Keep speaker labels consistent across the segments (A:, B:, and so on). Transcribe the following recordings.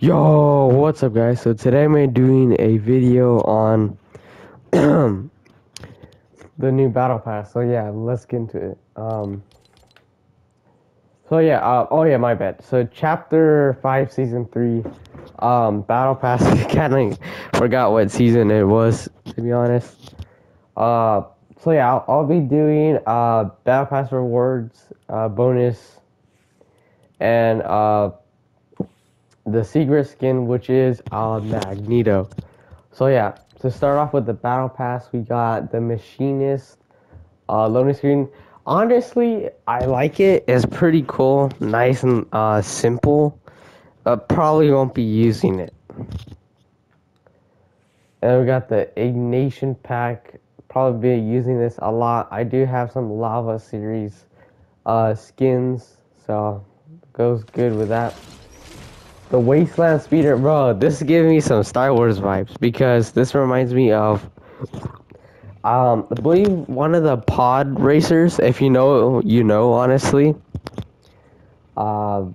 A: Yo, what's up guys? So today I'm doing a video on the new battle pass. So yeah, let's get into it. Um So yeah, uh, oh yeah, my bad. So chapter 5 season 3 um battle pass kind of forgot what season it was to be honest. Uh so yeah, I'll, I'll be doing uh battle pass rewards, uh bonus and uh the secret skin, which is uh, Magneto. So yeah, to start off with the battle pass, we got the machinist uh, loading screen. Honestly, I like it. It's pretty cool, nice and uh, simple. But probably won't be using it. And we got the Ignition pack. Probably be using this a lot. I do have some Lava series uh, skins, so goes good with that. The Wasteland Speeder, bro, this is giving me some Star Wars vibes because this reminds me of, um, I believe one of the pod racers. If you know, you know, honestly. Uh,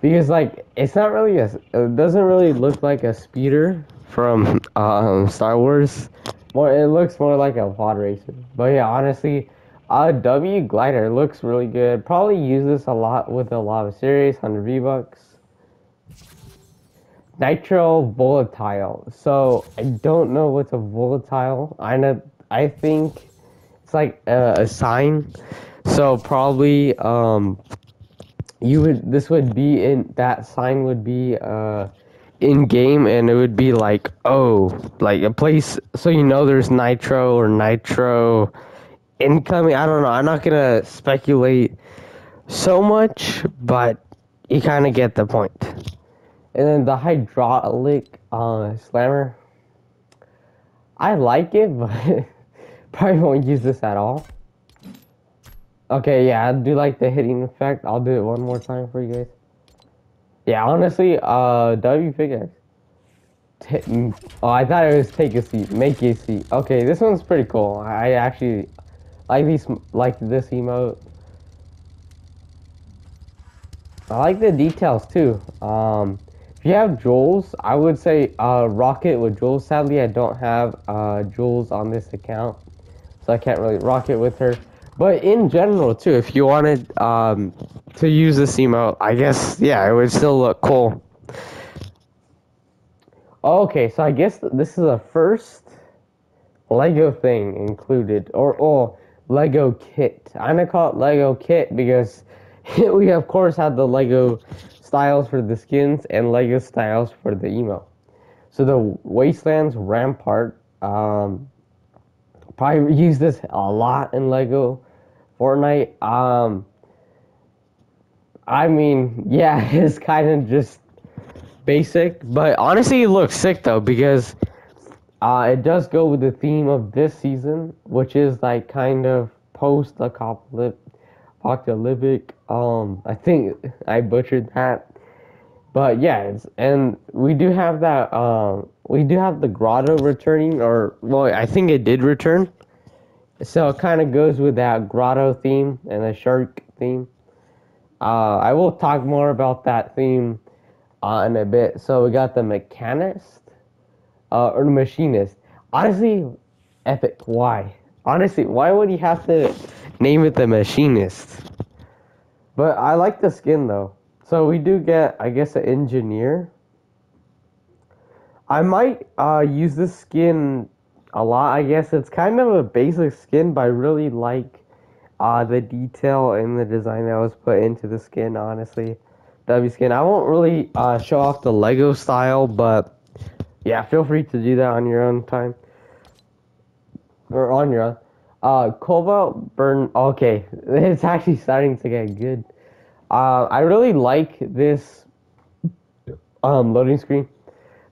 A: because like it's not really a, it doesn't really look like a speeder from um, Star Wars. More, it looks more like a pod racer. But yeah, honestly, uh, W Glider looks really good. Probably use this a lot with the Lava series, 100 V-Bucks. Nitro Volatile. So, I don't know what's a volatile. I know, I think it's like a, a sign. So, probably, um, you would, this would be in, that sign would be, uh, in game and it would be like, oh, like a place, so you know there's nitro or nitro incoming. I don't know. I'm not gonna speculate so much, but you kind of get the point. And then the hydraulic uh, slammer. I like it, but probably won't use this at all. Okay, yeah, I do like the hitting effect. I'll do it one more time for you guys. Yeah, honestly, uh, W pickaxe. oh, I thought it was take a seat, make a seat. Okay, this one's pretty cool. I actually like like this emote. I like the details too. Um, if you have Jules, I would say uh, rocket with Jules. Sadly, I don't have uh, Jules on this account, so I can't really rocket with her. But in general too, if you wanted um, to use this emote, I guess yeah, it would still look cool. Okay, so I guess this is a first Lego thing included, or oh, Lego kit. I'm gonna call it Lego kit because we of course have the Lego styles for the skins and Lego styles for the emo. So the Wastelands Rampart, um, probably use this a lot in Lego Fortnite. Um, I mean, yeah, it's kind of just basic, but honestly, it looks sick though because uh, it does go with the theme of this season, which is like kind of post-apocalyptic. Um, I think I butchered that, but yeah, and we do have that. Um, we do have the grotto returning, or well, I think it did return. So it kind of goes with that grotto theme and the shark theme. Uh, I will talk more about that theme uh, in a bit. So we got the mechanist uh, or the machinist. Honestly, epic. Why? Honestly, why would he have to name it the machinist? But I like the skin though. So we do get, I guess, an engineer. I might uh, use this skin a lot. I guess it's kind of a basic skin, but I really like uh, the detail and the design that was put into the skin. Honestly, W skin. I won't really uh, show off the Lego style, but yeah, feel free to do that on your own time. Or on your own. Uh, Cobalt Burn. Okay, it's actually starting to get good. Uh, I really like this um, loading screen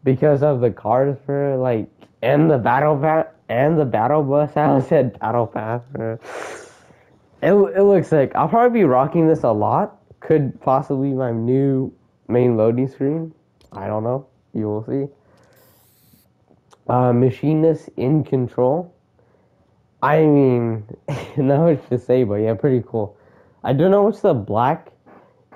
A: because of the cars for like and the battle pass and the battle bus. I said battle pass. It, it looks like I'll probably be rocking this a lot. Could possibly be my new main loading screen. I don't know. You will see uh, machinist in control. I mean, not much to say, but yeah, pretty cool. I don't know what's the black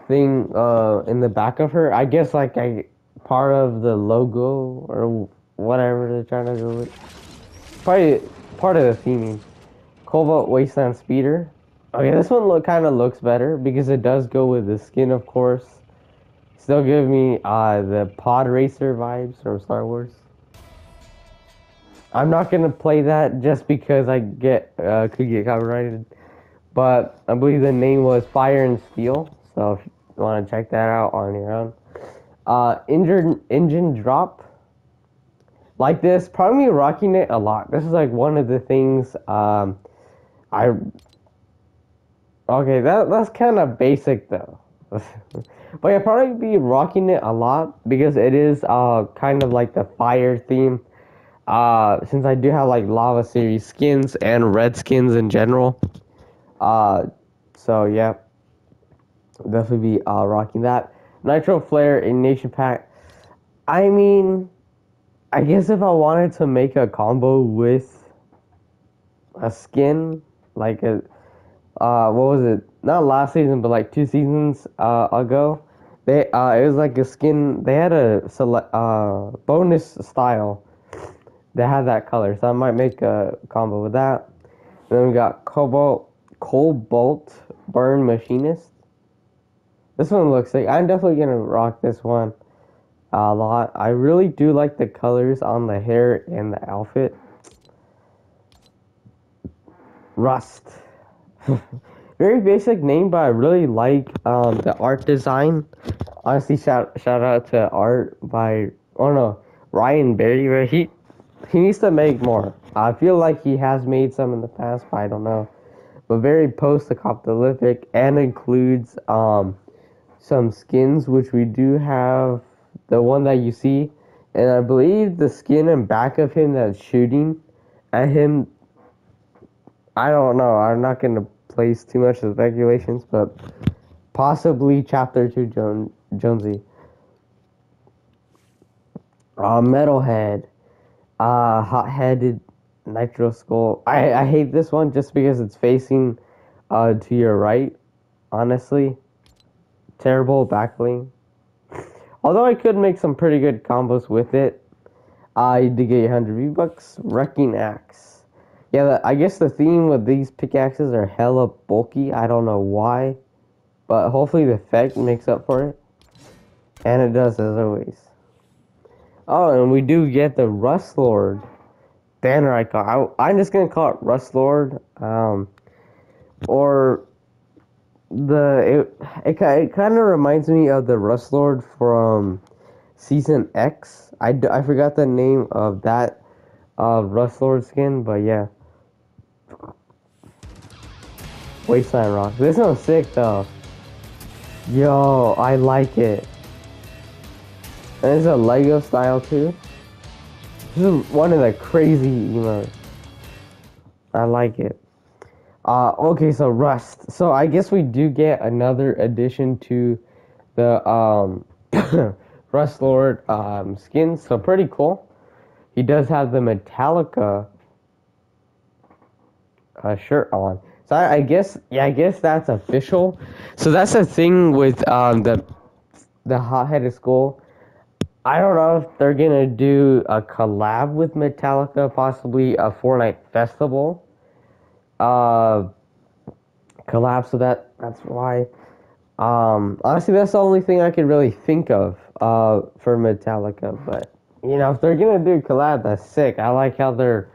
A: thing uh in the back of her. I guess like I part of the logo or whatever they're trying to do with. Probably part of the theming. Cobalt Wasteland Speeder. Okay, this one look kind of looks better because it does go with the skin, of course. Still give me uh, the pod racer vibes from Star Wars. I'm not gonna play that just because I get uh, could get copyrighted, but I believe the name was Fire and Steel. So if you want to check that out on your own, uh, engine engine drop like this, probably rocking it a lot. This is like one of the things um, I. Okay, that that's kind of basic though. but yeah, probably be rocking it a lot because it is uh kind of like the fire theme. Uh, since I do have like lava series skins and red skins in general. Uh, so yeah, definitely be uh rocking that. Nitro Flare Ignition Pack. I mean, I guess if I wanted to make a combo with a skin, like a, uh, what was it? Not last season, but like two seasons uh, ago, they uh, it was like a skin. They had a select uh bonus style that have that color, so I might make a combo with that. And then we got Cobalt Cobalt Burn Machinist. This one looks like I'm definitely gonna rock this one a lot. I really do like the colors on the hair and the outfit. Rust. Very basic name, but I really like um, the art design. Honestly, shout shout out to art by oh no Ryan Berry. Right? He needs to make more. I feel like he has made some in the past, but I don't know. But very post-apocalyptic and includes um, some skins, which we do have the one that you see, and I believe the skin and back of him that's shooting at him. I don't know. I'm not gonna place too much of speculations, but possibly chapter two Jonesy. Uh, metalhead, uh, hot-headed nitro skull. I I hate this one just because it's facing, uh, to your right. Honestly, terrible backling. Although I could make some pretty good combos with it. I did get 100 V-Bucks. Wrecking Axe. Yeah, I guess the theme with these pickaxes are hella bulky. I don't know why. But hopefully the effect makes up for it. And it does, as always. Oh, and we do get the Rust Lord banner icon. I, I'm just to call it Rust Lord. Um, or the it it, it kind of reminds me of the Rust Lord from season X. I, I forgot the name of that uh, Rust Lord skin, but yeah. Wasteland Rock. This one's sick though. Yo, I like it. And it's a Lego style too. This is one of the crazy emotes. I like it. Uh, okay, so Rust. So I guess we do get another addition to the um, Rust Lord um, skins. So pretty cool. He does have the Metallica uh, shirt on. So I, I, guess, yeah, I guess that's official. So that's the thing with um, the the hot-headed skull. I don't know if they're gonna do a collab with Metallica, possibly a Fortnite festival uh, collapse. So that that's why. Um, honestly, that's the only thing I could really think of uh, for Metallica. But you know, if they're gonna do a collab, that's sick. I like how they're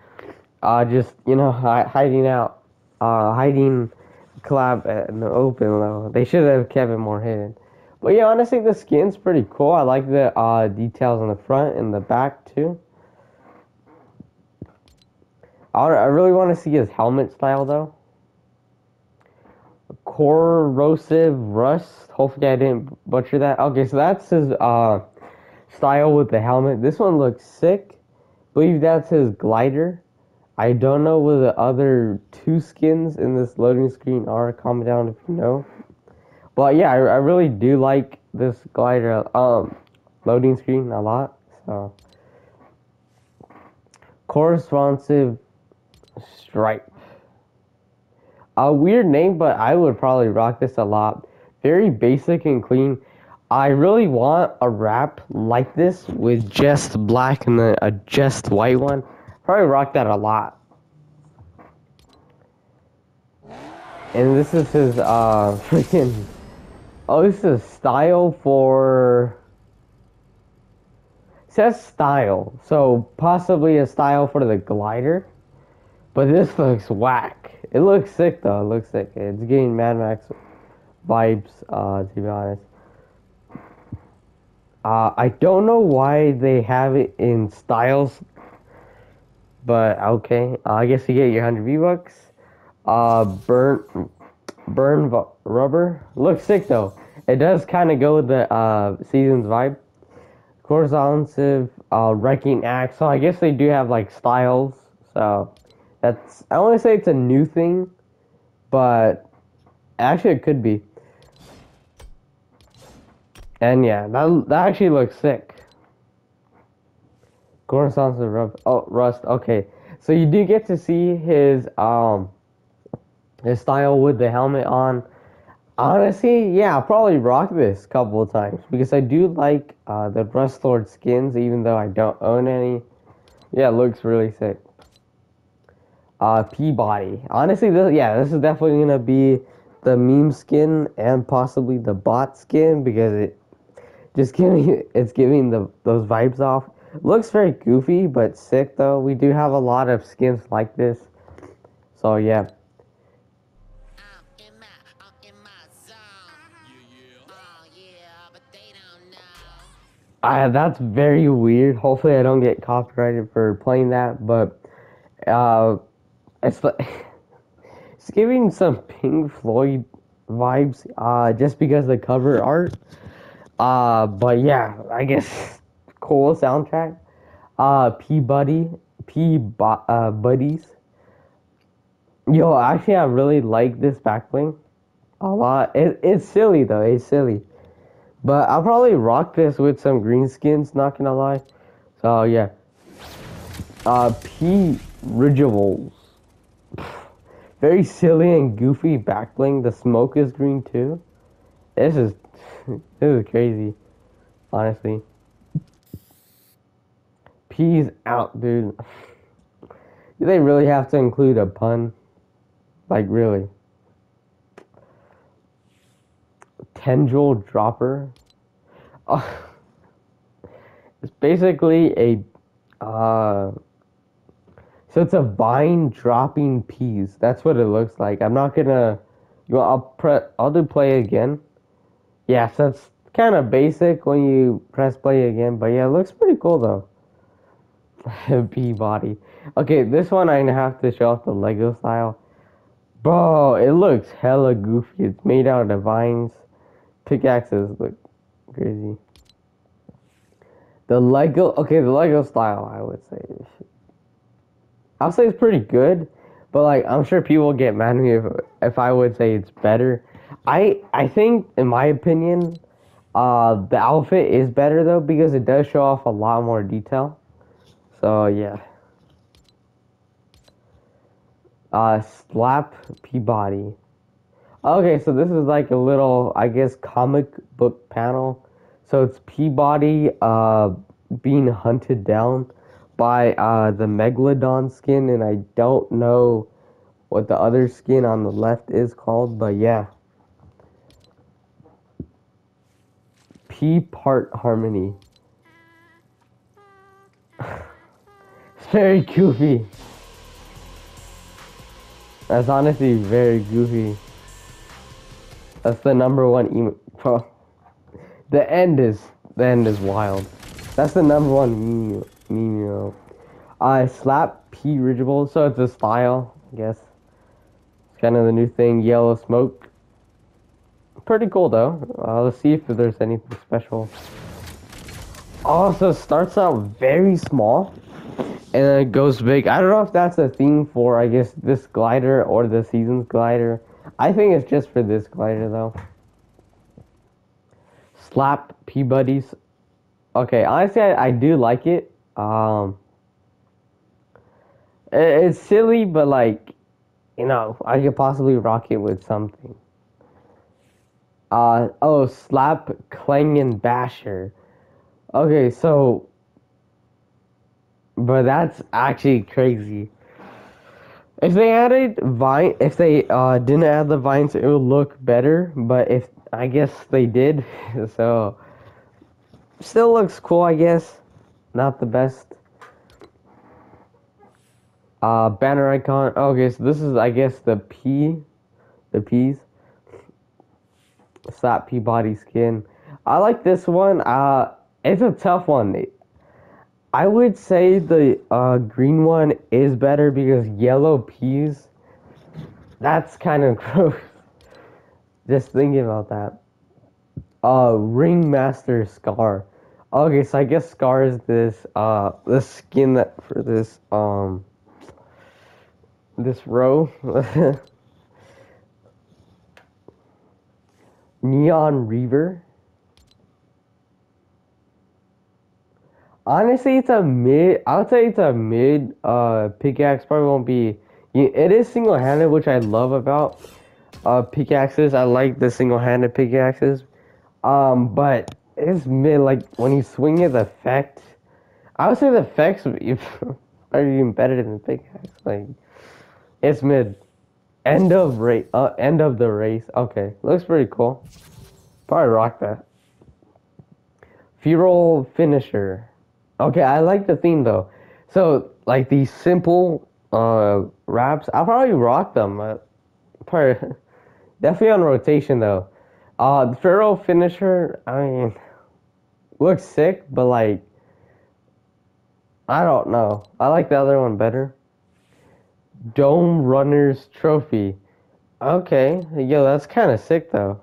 A: uh, just you know hi- hiding out, uh, hiding collab in the open though. They should have kept it more hidden. But yeah, honestly, the skin's pretty cool. I like the uh, details on the front and the back too. I I really want to see his helmet style though. Corrosive rust. Hopefully I didn't butcher that. Okay, so that's his uh, style with the helmet. This one looks sick. I believe that's his glider. I don't know what the other two skins in this loading screen are. Comment down if you know. But yeah, I, I really do like this glider um loading screen a lot. So corrosive Stripe. A weird name, but I would probably rock this a lot. very basic and clean. I really want a wrap like this with just black and then a just white one. Probably rock that a lot. And this is his uh freaking oh this is style for it says style. So possibly a style for the glider. But this looks whack. It looks sick though, it looks sick. It's getting Mad Max vibes, uh, to be honest. Uh, I don't know why they have it in styles, but okay. Uh, I guess you get your 100 V-Bucks. Uh, burn, burn rubber. Looks sick though. It does kind of go with the uh, season's vibe. Corrosive uh, wrecking axe. So I guess they do have like styles. So that's I want to say it's a new thing, but actually it could be. And yeah, that that actually looks sick. Of rust. Oh, rust. Okay, so you do get to see his um his style with the helmet on. Honestly, yeah, I'll probably rock this a couple of times because I do like uh, the Rust Lord skins, even though I don't own any. Yeah, it looks really sick. Uh, Peabody. Honestly, this, yeah, this is definitely gonna be the meme skin and possibly the bot skin because it just giving it's giving the those vibes off. Looks very goofy but sick though. We do have a lot of skins like this. So yeah. Uh, that's very weird. Hopefully, I don't get copyrighted for playing that, but uh, it's like it's giving some Pink Floyd vibes. Uh, just because the cover art uh, but yeah, I guess cool soundtrack. Uh, Peabody, P uh, Buddies. Yo, actually, I really like this back a lot. It, it's silly though. It's silly, but I'll probably rock this with some green skins. Not gonna lie. So yeah. Uh, P Ridgeables. Very silly and goofy back bling. The smoke is green too. This is this is crazy, honestly. Peas out, dude. Do they really have to include a pun? Like, really? Tendril dropper? Oh. It's basically a, uh, so it's a vine dropping peas. That's what it looks like. I'm not gonna, you know, I'll pre, I'll do play again yeah, so it's kind of basic when you press play again, but yeah, it looks pretty cool though. Peabody. Okay, this one I have to show off the Lego style. Bro, it looks hella goofy. It's made out of vines. Pickaxes look crazy. The Lego, okay, the Lego style, I would say. I'll say it's pretty good, but like, I'm sure people get mad at me if, if I would say it's better. I I think, in my opinion, uh, the outfit is better though because it does show off a lot more detail. So yeah. Uh, slap Peabody. Okay, so this is like a little, I guess, comic book panel. So it's Peabody uh, being hunted down by uh, the Megalodon skin, and I don't know what the other skin on the left is called, but yeah. P part harmony. it's very goofy. That's honestly very goofy. That's the number one emo. the end is the end is wild. That's the number one meme. I slap P Ridgeable, so it's a style, I guess. It's kind of the new thing. Yellow smoke pretty cool though. Uh, let's see if there's anything special. Also starts out very small and then it goes big. I don't know if that's a theme for I guess this glider or the season's glider. I think it's just for this glider though. Slap Peabody's. Okay, honestly I, I do like it. Um it, it's silly but like you know, I could possibly rock it with something. Uh oh, slap clang and basher. Okay, so but that's actually crazy. If they added vine, if they uh didn't add the vines, it would look better. But if I guess they did, so still looks cool. I guess not the best. Uh, banner icon. Okay, so this is I guess the P, the P's. Slap Peabody skin. I like this one. Uh, it's a tough one. I would say the uh, green one is better because yellow peas. That's kind of gross. Just thinking about that. Uh, Ringmaster Scar. Okay, so I guess Scar is this uh the skin that for this um this row. Neon Reaver. Honestly, it's a mid. I would say it's a mid. Uh, pickaxe probably won't be. It is single handed, which I love about uh pickaxes. I like the single handed pickaxes. Um, but it's mid. Like when you swing it, the effect. I would say the effects are even better than the pickaxe. Like it's mid. End of race. Uh, end of the race. Okay, looks pretty cool. Probably rock that. Feral finisher. Okay, I like the theme though. So like these simple uh wraps, I'll probably rock them. Uh, probably definitely on rotation though. Uh, the feral finisher. I mean, looks sick, but like, I don't know. I like the other one better. Dome Runners Trophy. Okay, yo, that's kind of sick though.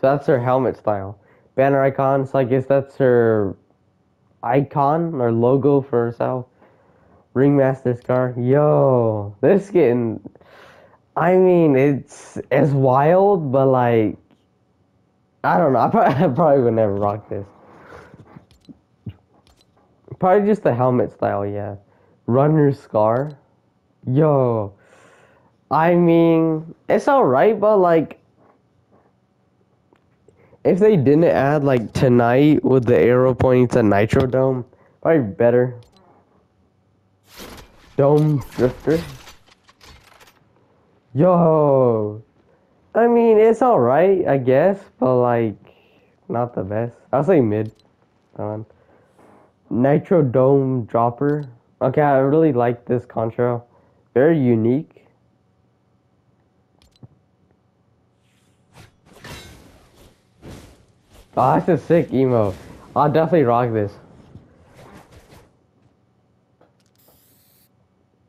A: So that's her helmet style. Banner icon, so I guess that's her icon or logo for herself. Ringmaster Scar. Yo, this getting. I mean, it's it's wild, but like, I don't know. I probably, I probably would never rock this. Probably just the helmet style, yeah. Runner Scar. Yo. I mean, it's alright, but like, if they didn't add like tonight with the arrow pointing to Nitro Dome, probably better. Dome Drifter. Yo. I mean, it's alright, I guess, but like, not the best. I'll say mid. Um, Nitro Dome Dropper. Okay, I really like this Contra. Very unique. Oh, that's a sick emo. I'll definitely rock this.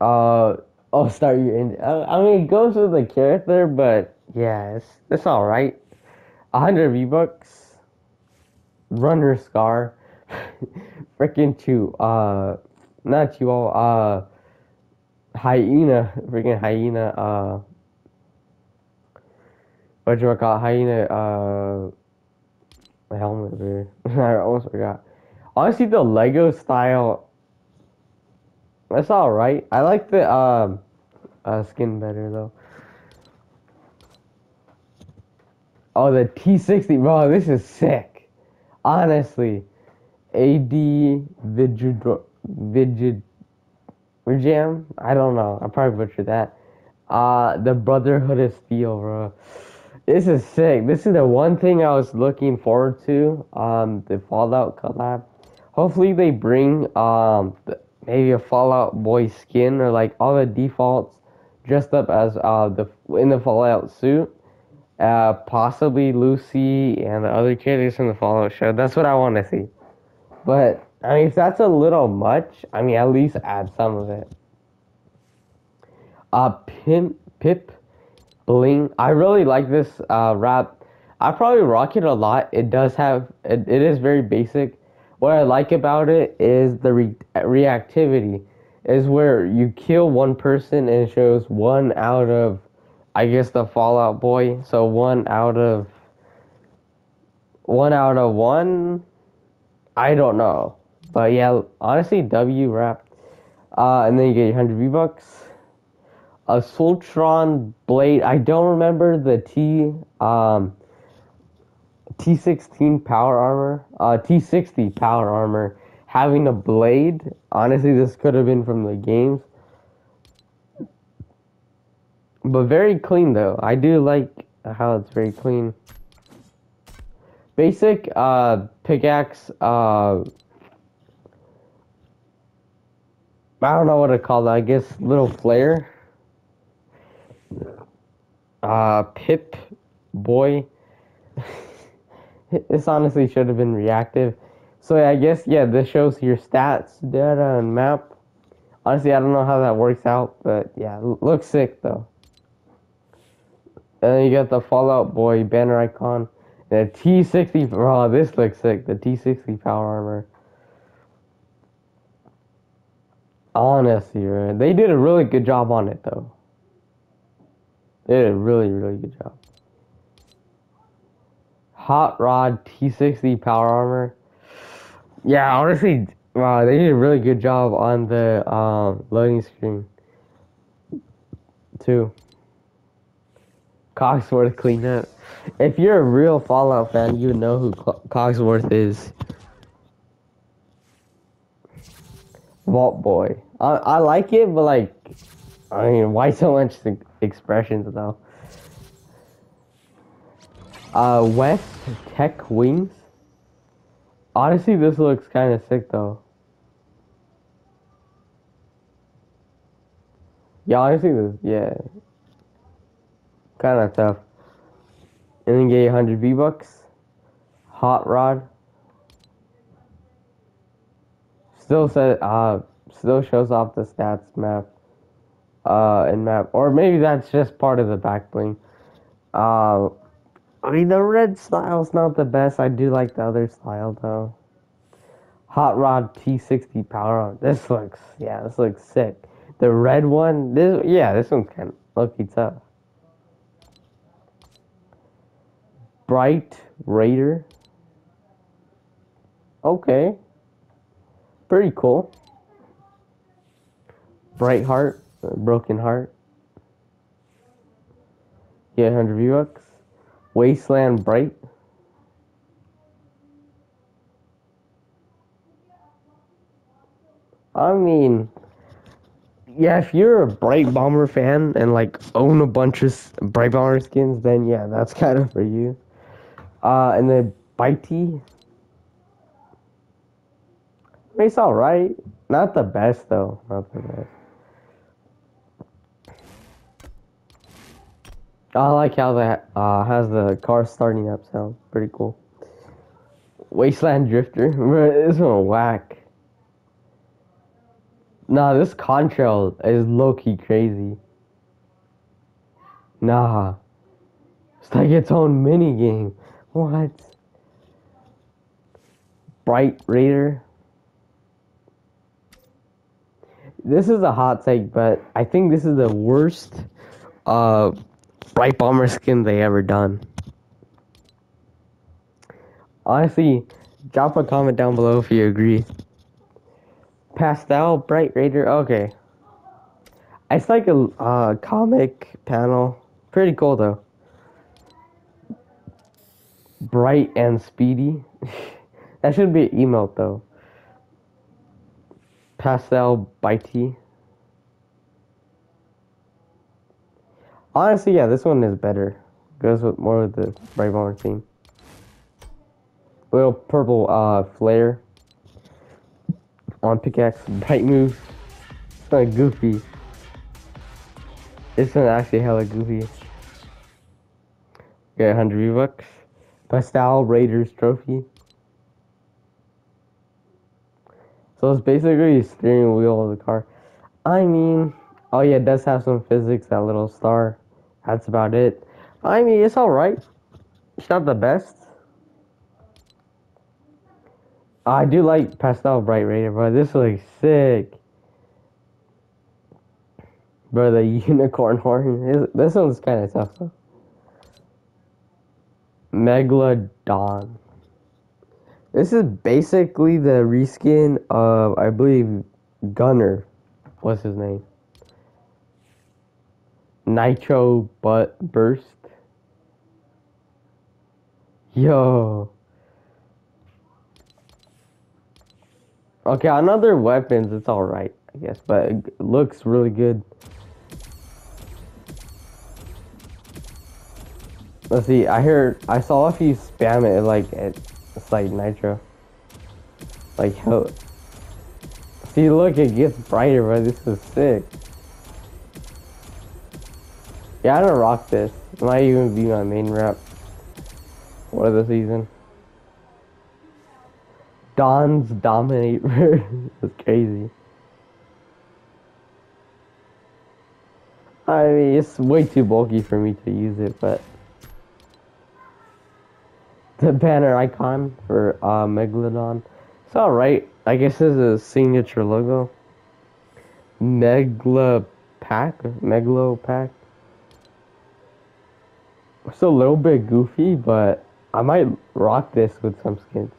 A: Uh, oh, start your in. I mean, it goes with the character, but yeah, it's, it's alright. 100 V-Bucks. Runner Scar. Freaking two. Uh, not Chihuahua, uh, hyena, freaking hyena, uh, what you call hyena, uh, the helmet there. I almost forgot. Honestly, the Lego style, that's alright. I like the, um, uh, skin better though. Oh, the T60, bro, this is sick. Honestly. AD Vigidro Vigid Jam? I don't know. I probably butchered that. Uh the Brotherhood of Steel, bro. This is sick. This is the one thing I was looking forward to. Um, the Fallout collab. Hopefully they bring um maybe a Fallout Boy skin or like all the defaults dressed up as uh the in the Fallout suit. Uh, possibly Lucy and the other characters from the Fallout show. That's what I want to see. But I mean, if that's a little much, I mean, at least add some of it. Uh, Pip, Bling. I really like this uh, wrap. I probably rock it a lot. It does have, it, it is very basic. What I like about it is the re- reactivity. Is where you kill one person and it shows one out of, I guess, the Fallout Boy. So one out of, one out of one. I don't know. But yeah, honestly, W wrap. Uh, and then you get your 100 V-Bucks. A Sultron blade. I don't remember the T um T16 power armor, uh T60 power armor having a blade. Honestly, this could have been from the games. But very clean though. I do like how it's very clean. Basic uh pickaxe uh I don't know what to call that. I guess little flare. Uh, Pip boy. this honestly should have been reactive. So I guess yeah, this shows your stats, data, and map. Honestly, I don't know how that works out, but yeah, looks sick though. And then you got the Fallout Boy banner icon. And a T60. Oh, this looks sick. The T60 power armor. Honestly, man, they did a really good job on it, though. They did a really, really good job. Hot Rod T60 power armor. Yeah, honestly, wow, they did a really good job on the um, loading screen, too. Cogsworth cleanup. If you're a real Fallout fan, you know who Cogsworth is. Vault Boy. I, I like it, but like, I mean, why so much expressions though? Uh, West Tek Wings. Honestly, this looks kind of sick though. Yeah, honestly, this, yeah. Kind of tough. And then get 100 V-Bucks. Hot Rod. still says uh still shows off the stats map uh in map or maybe that's just part of the back bling. Uh I mean the red style's not the best. I do like the other style though. Hot Rod T60 power on. This looks yeah, this looks sick. The red one, this yeah, this one's kind of lucky tough. Brite Raider. Okay. Pretty cool. Bright Heart, Broken Heart. Get 100 V-Bucks. Wasteland Bright. I mean, yeah, if you're a Brite Bomber fan and like own a bunch of Brite Bomber skins, then yeah, that's kind of for you. Uh, and then Bitey, it's alright. Not the best though. Not the best. I like how that uh, has the car starting up sound. Pretty cool. Wasteland Drifter. this one whack. Nah, this contrail is low-key crazy. Nah. It's like its own mini game. What? Brite Raider. this is a hot take, but I think this is the worst uh, Brite Bomber skin they ever done. Honestly, drop a comment down below if you agree. Pastel Brite Raider, okay. It's like a uh, comic panel. Pretty cool though. Bright and Speedy. that should be an emote though. Pastel Bitey. Honestly, yeah, this one is better. Goes with more with the Brave Orange theme. Little purple uh, flare on pickaxe. Bite move. It's of goofy. This one actually hella goofy. Get 100 V-Bucks. Pastel Raiders trophy. So it's basically a steering wheel of the car. I mean, oh yeah, it does have some physics, that little star. That's about it. I mean, it's alright. It's not the best. I do like Pastel Brite Raider, but this looks sick. Bro, the unicorn horn. This one's kind of tough, though. Megalodon. This is basically the reskin of, I believe, Gunner. What's his name? Nitro Butt Burst. Yo. Okay, on other weapons, it's alright, I guess, but it looks really good. Let's see, I heard, I saw if you spam it, like, it, it's like nitro. Like, hell. See, look, it gets brighter, bro. This is sick. Yeah, I don't rock this. It might even be my main rep. What the season. Don's dominate That's crazy. I mean, it's way too bulky for me to use it, but the banner icon for uh, Megalodon, it's alright. I guess it's a signature logo. Megla pack, Megalo pack. It's a little bit goofy, but I might rock this with some skins.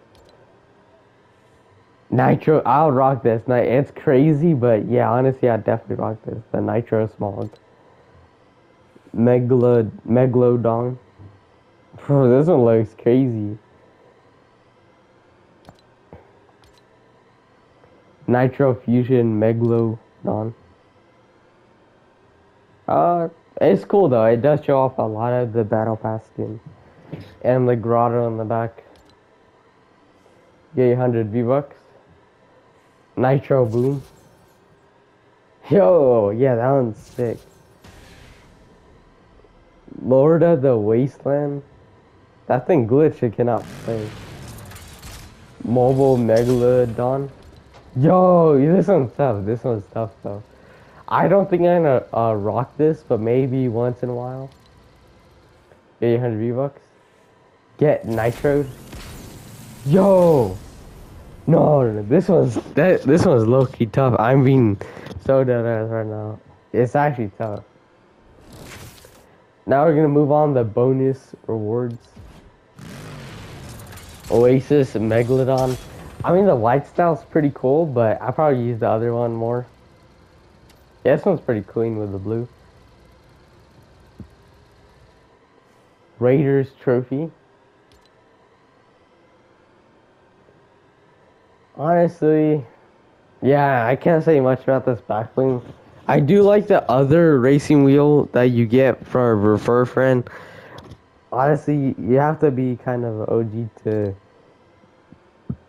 A: Nitro, I'll rock this. It's crazy, but yeah, honestly, I definitely rock this. The Nitro Smog. Megalo, Megalodon. Bro, this one looks crazy. Nitro Fusion Megalodon. Uh, it's cool though. It does show off a lot of the Battle Pass skin. And the grotto in the back. Get 100 V-Bucks. Nitro Boom. Yo, yeah, that one's sick. Lord of the Wasteland. That thing glitched, it cannot play. Mobile Megalodon. Yo, this one's tough. This one's tough though. I don't think I'm gonna uh, rock this, but maybe once in a while. 800 V-Bucks. Get Nitro. Yo! No, no, no, this one's that this one's low key tough. I'm being so dead ass right now. It's actually tough. Now we're gonna move on to bonus rewards. Oasis Megalodon. I mean the white style's pretty cool, but I probably use the other one more. Yeah, this one's pretty clean with the blue. Raiders trophy. Honestly, yeah, I can't say much about this back bling. I do like the other racing wheel that you get from a refer friend. Honestly, you have to be kind of OG to.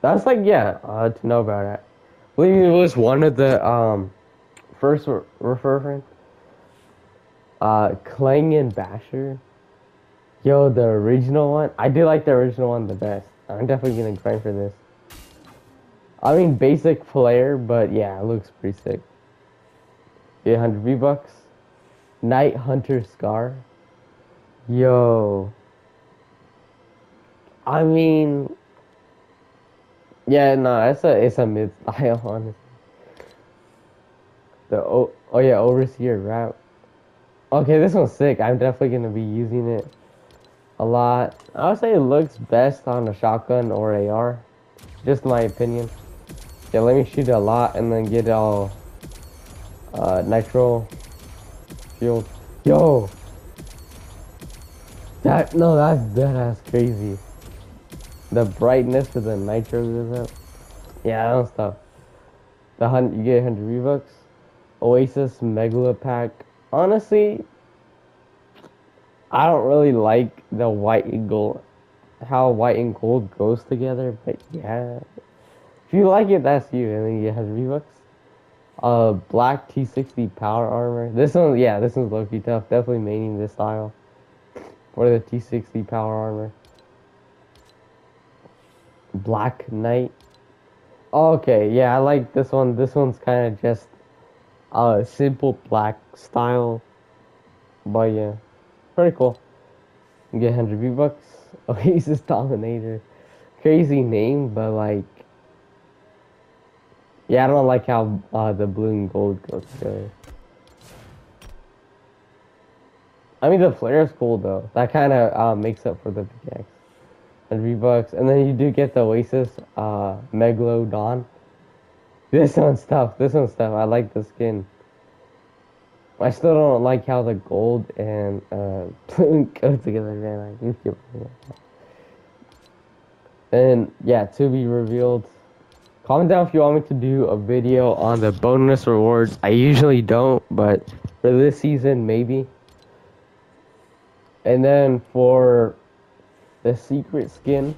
A: That's like yeah, uh, to know about it. I believe it was one of the um first re refer friends. Uh, Clang and Basher. Yo, the original one. I do like the original one the best. I'm definitely gonna grind for this. I mean, basic player, but yeah, it looks pretty sick. 800 V-Bucks. Night Hunter Scar. Yo. I mean, yeah, no, it's a it's a mid style, honestly. The oh oh yeah, overseer route. Okay, this one's sick. I'm definitely gonna be using it a lot. I would say it looks best on a shotgun or AR. Just my opinion. Yeah, let me shoot a lot and then get all uh, nitro fuel. Yo! That, no, that's dead ass crazy. The brightness of the nitro goes up. Yeah, that stuff. The hunt, you get 100 V-Bucks. Oasis Megala Pack. Honestly, I don't really like the white and gold, how white and gold goes together, but yeah. If you like it, that's you. And then you have V-Bucks. Uh, black T60 power armor. This one, yeah, this one's low-key tough. Definitely maining this style. For the T60 power armor. Black Knight. Okay, yeah, I like this one. This one's kind of just uh, simple black style. But yeah, pretty cool. You get 100 V-Bucks. Oasis Dominator. Crazy name, but like, yeah, I don't like how uh, the blue and gold goes together. I mean, the flare is cool though. That kind of uh, makes up for the pickaxe. And V-Bucks. And then you do get the Oasis uh, Megalodon. This one's tough. This one's tough. I like the skin. I still don't like how the gold and uh, go together, man. I do And yeah, to be revealed. Comment down if you want me to do a video on the bonus rewards. I usually don't, but for this season, maybe. And then for the secret skin,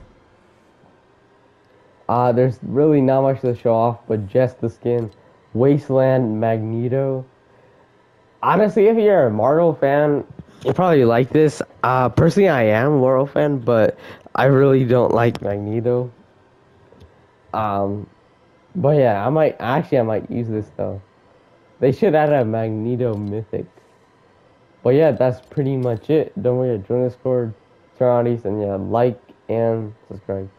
A: uh, there's really not much to show off, but just the skin. Wasteland Magneto. Honestly, if you're a Marvel fan, you probably like this. Uh, personally, I am a Marvel fan, but I really don't like Magneto. Um, but yeah, I might actually I might use this though. They should add a Magneto Mythic. But yeah, that's pretty much it. Don't forget to join the Discord, turn on these, and yeah, like and subscribe.